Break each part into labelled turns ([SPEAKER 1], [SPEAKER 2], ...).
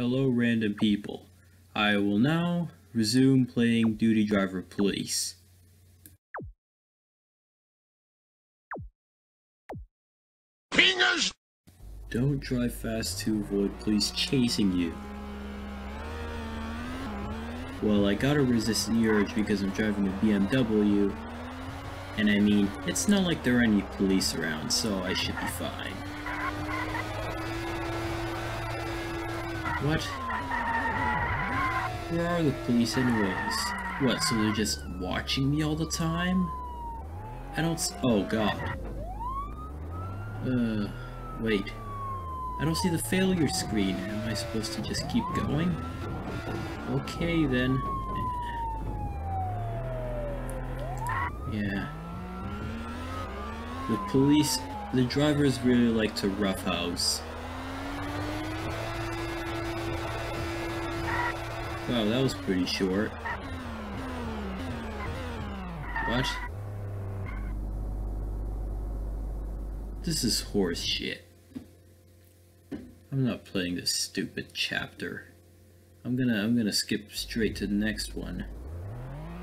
[SPEAKER 1] Hello, random people. I will now resume playing Duty Driver Police.
[SPEAKER 2] Fingers!
[SPEAKER 1] Don't drive fast to avoid police chasing you. Well, I gotta resist the urge because I'm driving a BMW. And I mean, it's not like there are any police around, so I should be fine. What? Where are the police anyways? What, so they're just watching me all the time? I don't s- oh god. Uh, wait. I don't see the failure screen. Am I supposed to just keep going? Okay then. Yeah. The police, the drivers really like to roughhouse. Wow, that was pretty short. What? This is horse shit. I'm not playing this stupid chapter. I'm gonna I'm gonna skip straight to the next one.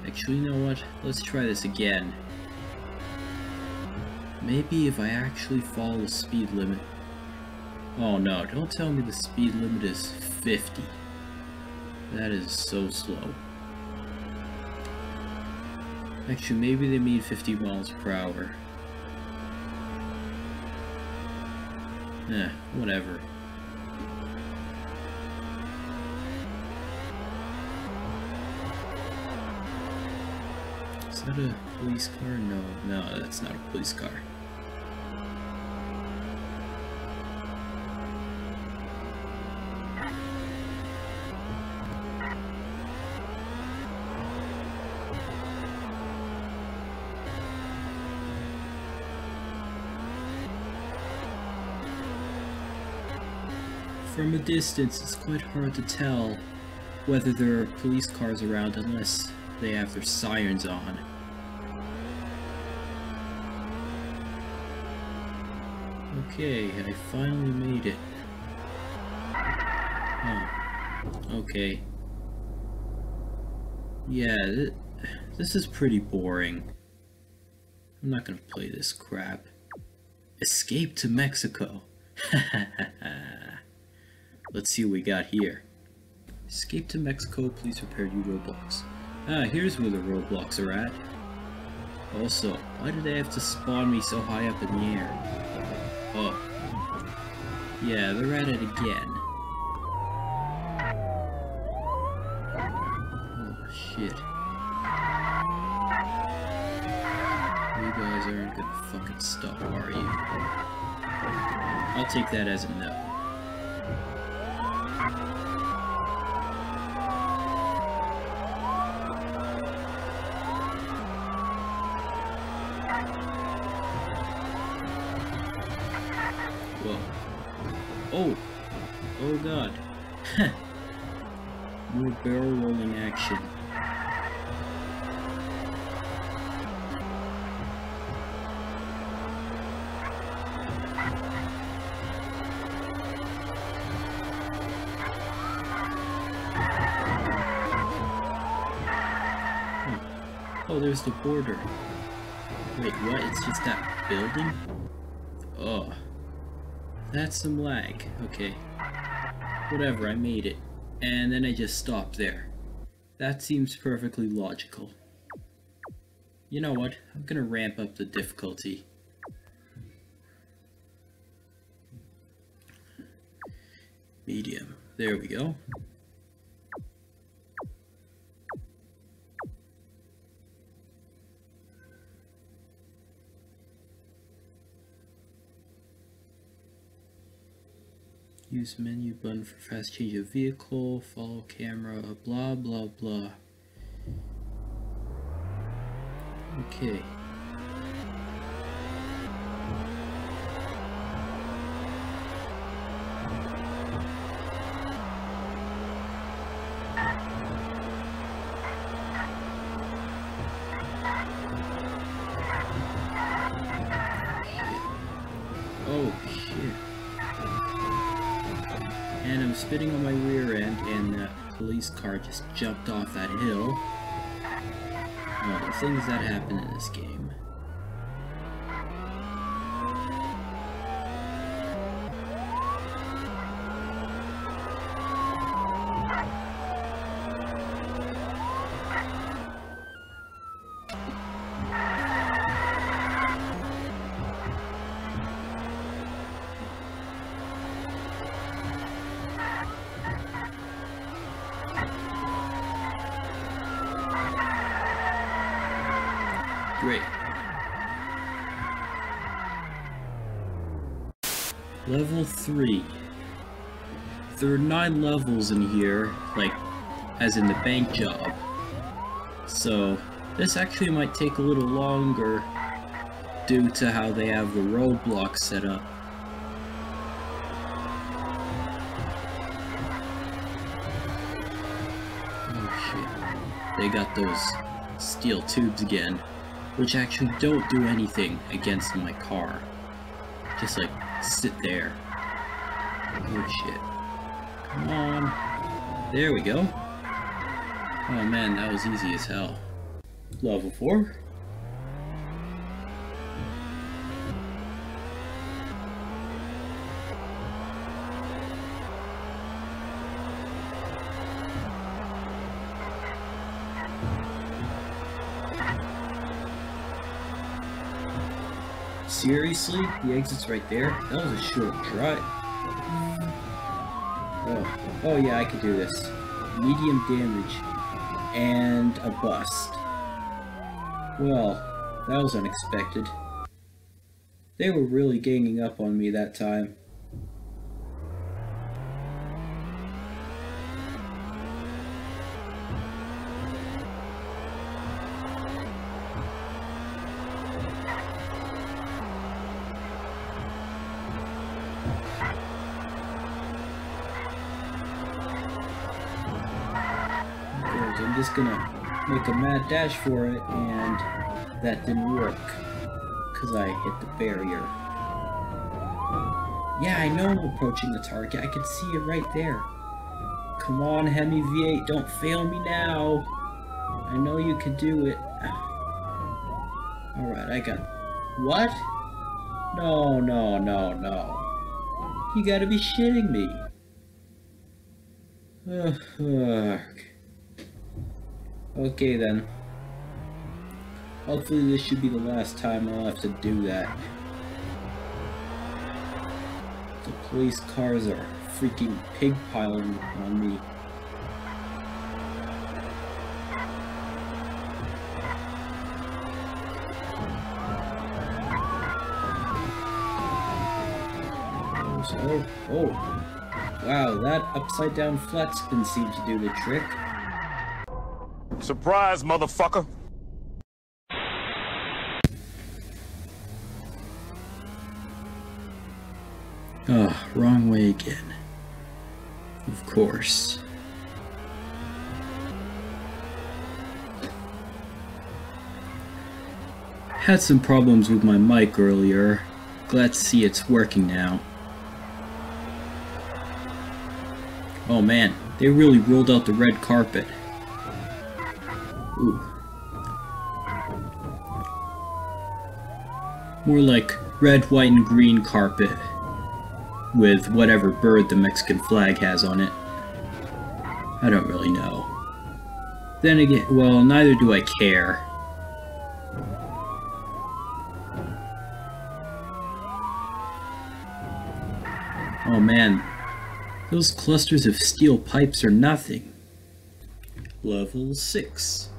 [SPEAKER 1] Actually, you know what? Let's try this again. Maybe if I actually follow the speed limit. Oh no, don't tell me the speed limit is 50. That is so slow. Actually, maybe they mean 50 miles per hour. Eh, whatever. Is that a police car? No, no, that's not a police car. From a distance, it's quite hard to tell whether there are police cars around unless they have their sirens on. Okay, I finally made it. Oh, okay. Yeah, th this is pretty boring. I'm not gonna play this crap. Escape to Mexico. Let's see what we got here. Escape to Mexico, please repair new roadblocks. Ah, here's where the roadblocks are at. Also, why do they have to spawn me so high up in the air? Oh. Yeah, they're at it again. Oh, shit. You guys aren't gonna fucking stop, are you? I'll take that as a no. Barrel rolling action. Huh. Oh, there's the border. Wait, what? It's just that building? Oh. That's some lag. Okay. Whatever, I made it. And then I just stop there. That seems perfectly logical. You know what? I'm gonna ramp up the difficulty. Medium. There we go. Use menu button for fast change of vehicle, follow camera, blah blah blah. Okay. Oh shit. And I'm spinning on my rear end and the police car just jumped off that hill. Well, the things that happen in this game. Great. Level 3. There are 9 levels in here, like, as in the bank job. So, this actually might take a little longer due to how they have the roadblocks set up. Oh shit. They got those steel tubes again, which actually don't do anything against my car. Just like sit there. Oh shit. Come on. There we go. Oh man, that was easy as hell. Level 4. Seriously? The exit's right there? That was a short drive. Oh, oh yeah, I could do this. Medium damage. And a bust. Well, that was unexpected. They were really ganging up on me that time. I'm just gonna make a mad dash for it, and that didn't work. Because I hit the barrier. Yeah, I know I'm approaching the target. I can see it right there. Come on, Hemi V8, don't fail me now. I know you can do it. Alright, I got... What? No, no, no, no. You gotta be shitting me. Oh, Ugh. Okay then. Hopefully this should be the last time I'll have to do that. The police cars are freaking pigpiling on me. Oh, oh, wow, that upside down flat spin seemed to do the trick.
[SPEAKER 2] Surprise, motherfucker.
[SPEAKER 1] Oh, wrong way again. Of course. Had some problems with my mic earlier. Glad to see it's working now. Oh man, they really rolled out the red carpet. Ooh. More like red, white, and green carpet with whatever bird the Mexican flag has on it. I don't really know. Then again, well, neither do I care. Oh man, those clusters of steel pipes are nothing. Level 6.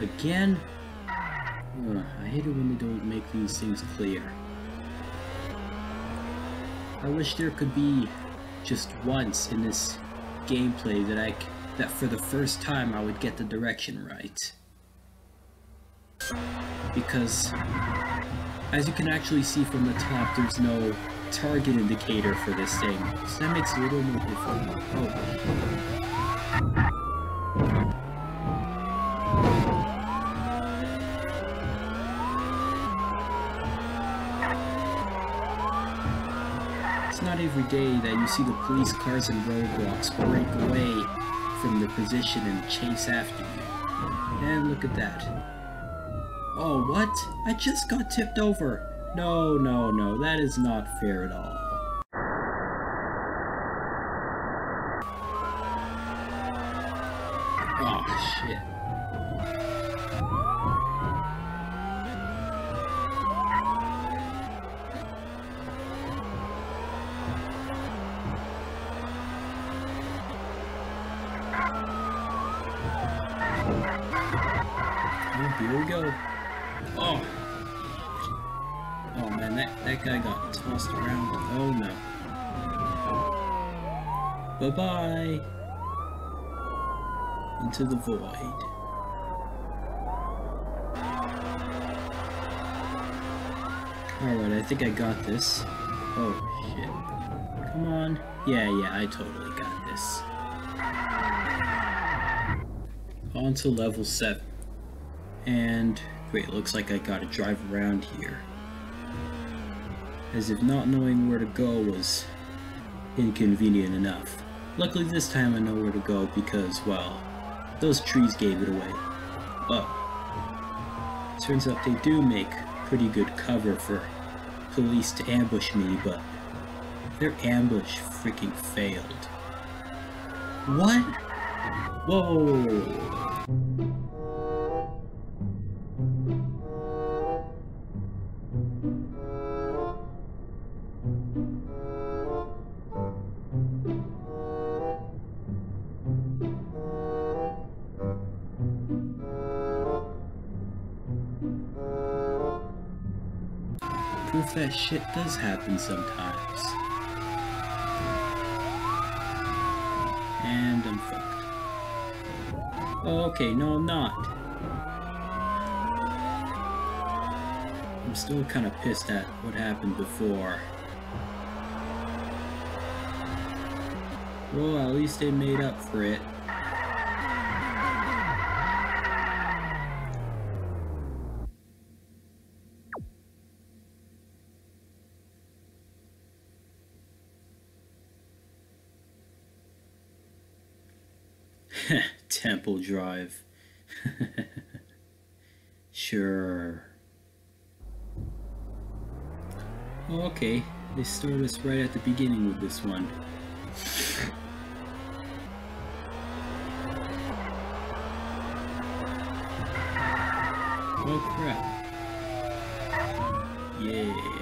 [SPEAKER 1] Again? I hate it when they don't make these things clear. I wish there could be just once in this gameplay that I that for the first time I would get the direction right. Because as you can actually see from the top, there's no target indicator for this thing. So that makes it a little more difficult. Oh. It's not every day that you see the police cars and roadblocks break away from their position and chase after you. And look at that. Oh, what? I just got tipped over. No, no, no, that is not fair at all. Oh, shit. Here we go. Oh. Oh man, that, guy got tossed around. Oh no. Bye-bye. Into the void. Alright, I think I got this. Oh shit. Come on. Yeah, yeah, I totally got this. On to level 7. And wait, looks like I gotta drive around here. As if not knowing where to go was inconvenient enough. Luckily this time I know where to go because, well, those trees gave it away. Oh. Turns out they do make pretty good cover for police to ambush me, but their ambush freaking failed. What? Whoa! Shit does happen sometimes. And I'm fucked. Oh, okay, no I'm not. I'm still kind of pissed at what happened before. Well, at least they made up for it. Drive. sure. Oh, okay, they start us right at the beginning with this one. Oh crap. Yeah.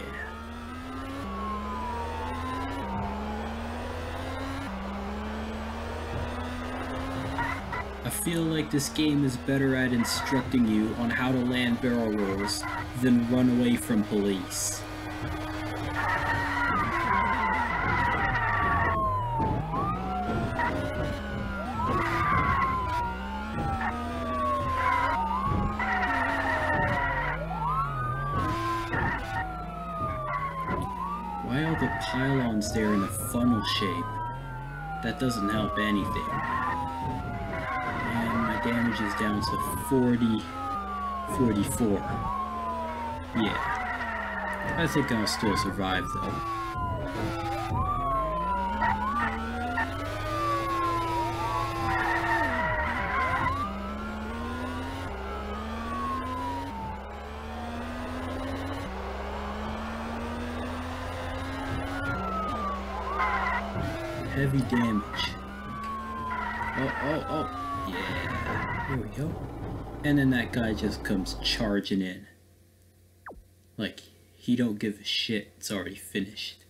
[SPEAKER 1] I feel like this game is better at instructing you on how to land barrel rolls than run away from police. Why are the pylons there in a funnel shape? That doesn't help anything. Is down to 40, 44. Yeah. I think I'll still survive though. Heavy damage. Oh, oh, oh. Yeah. Here we go. And then that guy just comes charging in. Like, he don't give a shit. It's already finished.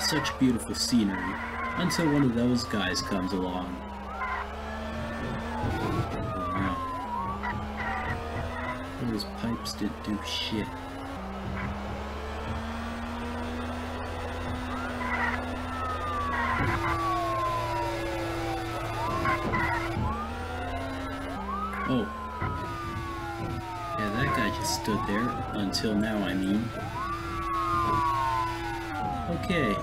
[SPEAKER 1] at such beautiful scenery until one of those guys comes along. Those pipes didn't do shit. Oh. Yeah, that guy just stood there. Until now, I mean. Okay.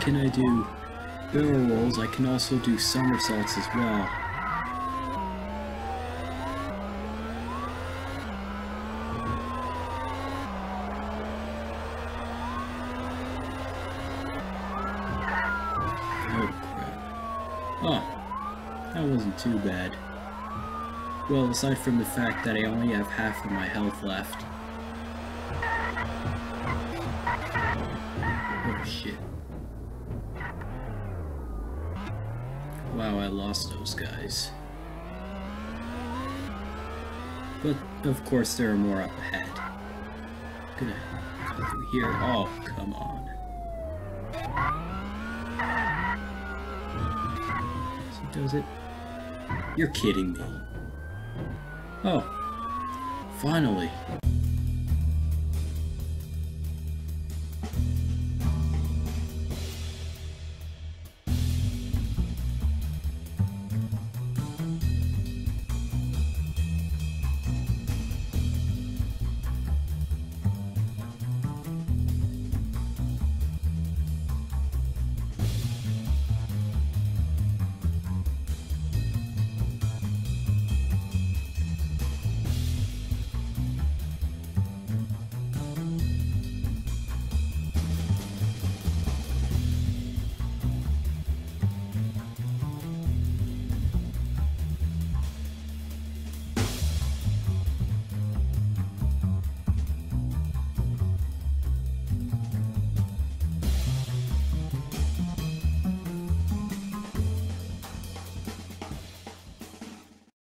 [SPEAKER 1] Can I do barrel rolls, I can also do somersaults as well. Oh. Oh, that wasn't too bad. Well, aside from the fact that I only have half of my health left. Lost those guys. But, of course, there are more up ahead. Gonna go through here. Oh, come on. So does it? You're kidding me. Oh, finally.